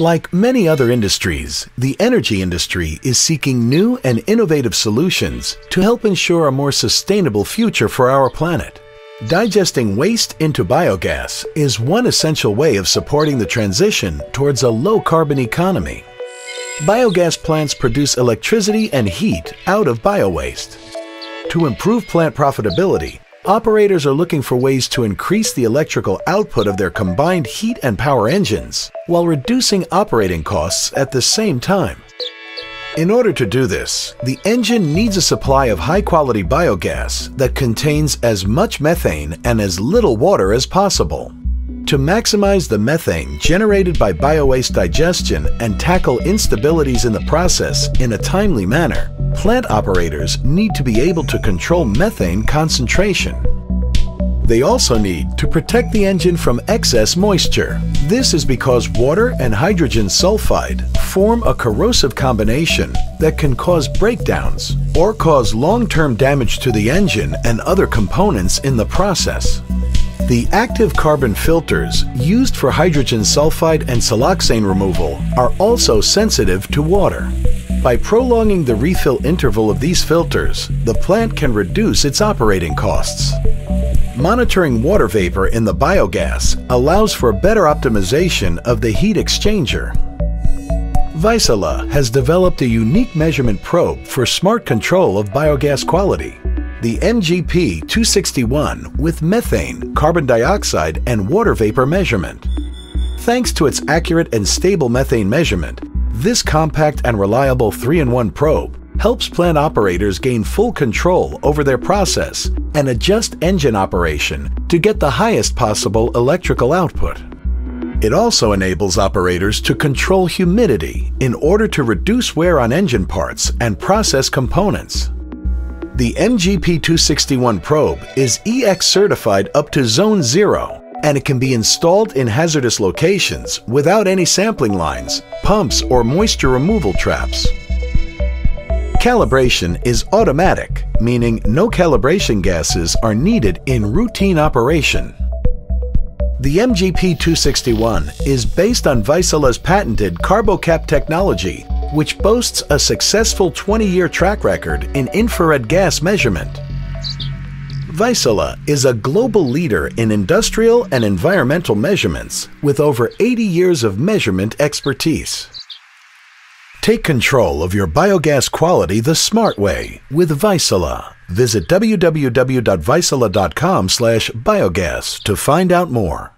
Like many other industries, the energy industry is seeking new and innovative solutions to help ensure a more sustainable future for our planet. Digesting waste into biogas is one essential way of supporting the transition towards a low-carbon economy. Biogas plants produce electricity and heat out of biowaste. To improve plant profitability, operators are looking for ways to increase the electrical output of their combined heat and power engines while reducing operating costs at the same time. In order to do this, the engine needs a supply of high-quality biogas that contains as much methane and as little water as possible. To maximize the methane generated by biowaste digestion and tackle instabilities in the process in a timely manner, plant operators need to be able to control methane concentration. They also need to protect the engine from excess moisture. This is because water and hydrogen sulfide form a corrosive combination that can cause breakdowns or cause long-term damage to the engine and other components in the process. The active carbon filters used for hydrogen sulfide and siloxane removal are also sensitive to water. By prolonging the refill interval of these filters, the plant can reduce its operating costs. Monitoring water vapor in the biogas allows for better optimization of the heat exchanger. Vaisala has developed a unique measurement probe for smart control of biogas quality the MGP 261 with methane, carbon dioxide, and water vapor measurement. Thanks to its accurate and stable methane measurement, this compact and reliable 3-in-1 probe helps plant operators gain full control over their process and adjust engine operation to get the highest possible electrical output. It also enables operators to control humidity in order to reduce wear on engine parts and process components. The MGP261 probe is EX certified up to Zone 0 and it can be installed in hazardous locations without any sampling lines, pumps, or moisture removal traps. Calibration is automatic, meaning no calibration gases are needed in routine operation. The MGP261 is based on Vaisala's patented CarboCap technology which boasts a successful 20-year track record in infrared gas measurement. Vaisala is a global leader in industrial and environmental measurements with over 80 years of measurement expertise. Take control of your biogas quality the smart way with Vaisala. Visit www.vaisala.com biogas to find out more.